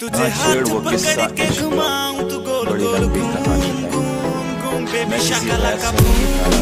तुझे हाथ पकड़ के घुमाऊं तू गोल गोल घूम घूम घूम बेबी शकला का बूम।